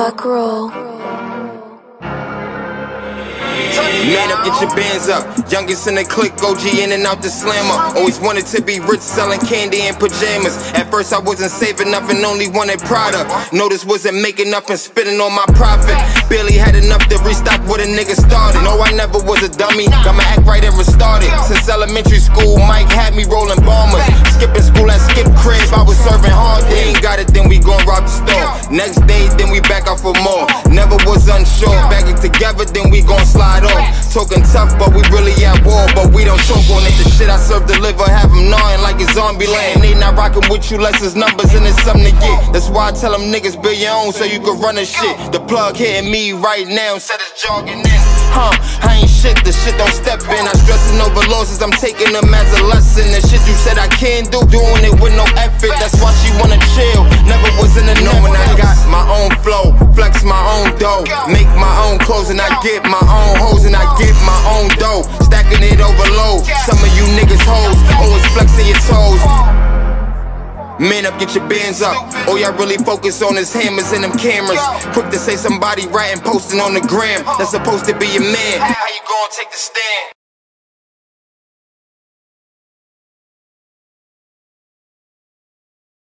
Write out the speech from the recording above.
Rock roll. Man up, get your bands up. Youngest in the clique, OG in and out the slammer. Always wanted to be rich, selling candy and pajamas. At first, I wasn't saving nothing, only wanted Prada. Notice wasn't making and spending on my profit. Barely had enough to restock what a nigga started. No, I never was a dummy. Got my act right and restarted. Since elementary school, Mike had me rolling bombers. Skipping school Next day, then we back out for more. Never was unsure. Back it together, then we gon' slide off. Talking tough, but we really at war. But we don't choke on it. The shit I serve deliver, have them gnawing like it's zombie land. They not rocking with you less it's numbers and it's something to get. That's why I tell them niggas build your own so you can run the shit. The plug hitting me right now instead of jogging in. Huh, I ain't shit, the shit don't step in. I stressing over losses, I'm taking them as a lesson. The shit you said I can't do, doing it with no effort. That's why she wanna chill. Dough, make my own clothes and I get my own hoes and I get my own dough. Stacking it overload. Some of you niggas hoes, always flexing your toes. Man up, get your bands up. All y'all really focus on is hammers and them cameras. Quick to say somebody writing, posting on the gram. That's supposed to be your man. How you gonna take the stand?